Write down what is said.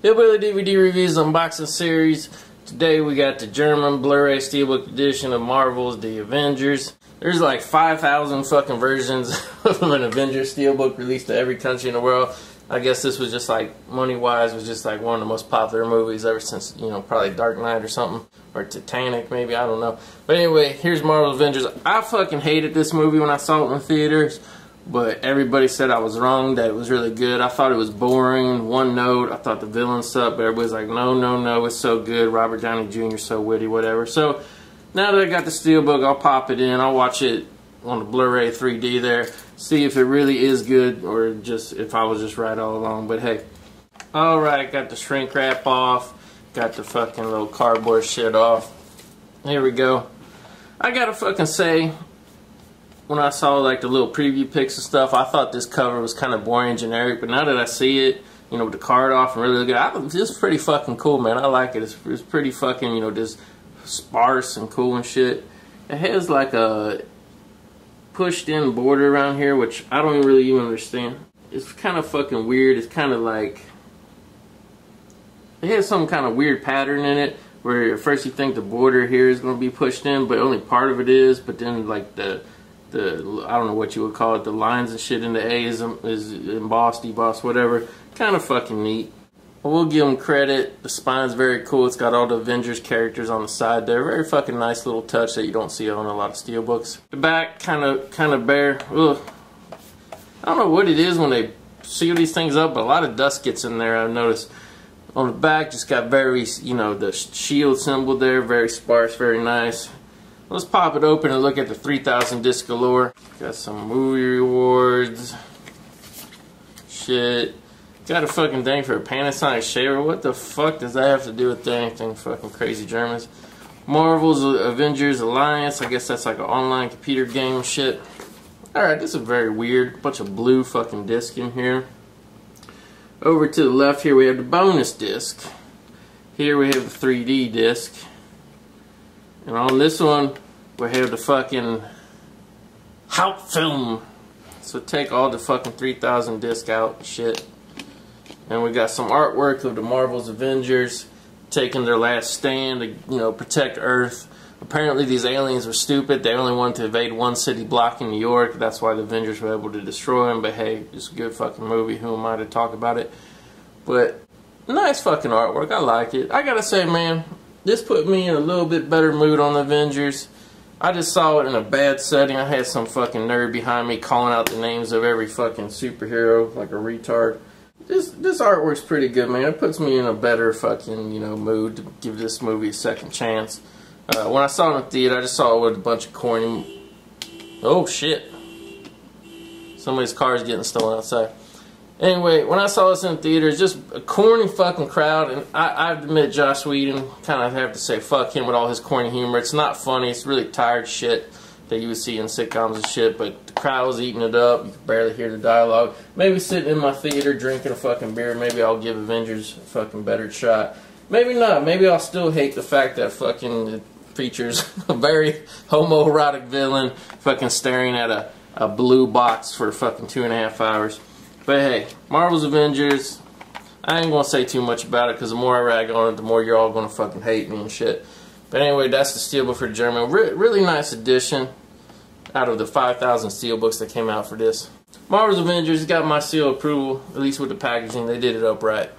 Hillbilly DVD Reviews Unboxing Series. Today we got the German Blu-ray Steelbook edition of Marvel's The Avengers. There's like 5,000 fucking versions of an Avengers Steelbook released to every country in the world. I guess this was just like, money-wise, was just like one of the most popular movies ever since, you know, probably Dark Knight or something. Or Titanic, maybe, I don't know. But anyway, here's Marvel Avengers. I fucking hated this movie when I saw it in the theaters but everybody said I was wrong, that it was really good. I thought it was boring, one note. I thought the villain sucked, but everybody's like, no, no, no, it's so good. Robert Downey Jr. so witty, whatever. So now that I got the Steelbook, I'll pop it in. I'll watch it on the Blu-ray 3D there, see if it really is good or just if I was just right all along. But hey, all right, got the shrink wrap off, got the fucking little cardboard shit off. Here we go. I gotta fucking say, when I saw like the little preview pics and stuff, I thought this cover was kind of boring and generic. But now that I see it, you know, with the card off and really look at it, it's pretty fucking cool, man. I like it. It's, it's pretty fucking, you know, just sparse and cool and shit. It has like a pushed in border around here, which I don't really even understand. It's kind of fucking weird. It's kind of like, it has some kind of weird pattern in it where at first you think the border here is going to be pushed in, but only part of it is, but then like the the I don't know what you would call it, the lines and shit in the A is, is embossed, debossed, whatever. Kind of fucking neat. We'll give them credit. The spine's very cool. It's got all the Avengers characters on the side there. Very fucking nice little touch that you don't see on a lot of steelbooks. The back kind of kind of bare. Ugh. I don't know what it is when they seal these things up, but a lot of dust gets in there. I've noticed. On the back, just got very, you know, the shield symbol there, very sparse, very nice. Let's pop it open and look at the 3000 disc galore. Got some movie rewards. Shit. Got a fucking thing for a Panasonic shaver. What the fuck does that have to do with anything? Fucking crazy Germans. Marvel's Avengers Alliance. I guess that's like an online computer game shit. Alright, this is very weird. Bunch of blue fucking disc in here. Over to the left here we have the bonus disc. Here we have the 3D disc. And on this one, we have the fucking help film. So take all the fucking 3000 disc out shit. And we got some artwork of the Marvel's Avengers taking their last stand to, you know, protect Earth. Apparently these aliens were stupid. They only wanted to invade one city block in New York. That's why the Avengers were able to destroy them. But hey, it's a good fucking movie. Who am I to talk about it? But nice fucking artwork. I like it. I gotta say, man, this put me in a little bit better mood on the Avengers. I just saw it in a bad setting. I had some fucking nerd behind me calling out the names of every fucking superhero like a retard. This this artwork's pretty good, man. It puts me in a better fucking you know mood to give this movie a second chance. Uh, when I saw it in the theater, I just saw it with a bunch of corny. Oh shit! Somebody's car is getting stolen outside. Anyway, when I saw this in the theater, just a corny fucking crowd, and I, I admit Joss Whedon, kind of have to say fuck him with all his corny humor. It's not funny, it's really tired shit that you would see in sitcoms and shit, but the crowd was eating it up, you could barely hear the dialogue. Maybe sitting in my theater drinking a fucking beer, maybe I'll give Avengers a fucking better shot. Maybe not, maybe I'll still hate the fact that fucking features a very homoerotic villain fucking staring at a, a blue box for fucking two and a half hours. But hey, Marvel's Avengers, I ain't gonna say too much about it because the more I rag on it, the more you're all gonna fucking hate me and shit. But anyway, that's the Steelbook for German. Re really nice edition out of the 5,000 Steelbooks that came out for this. Marvel's Avengers got my seal approval, at least with the packaging. They did it up right.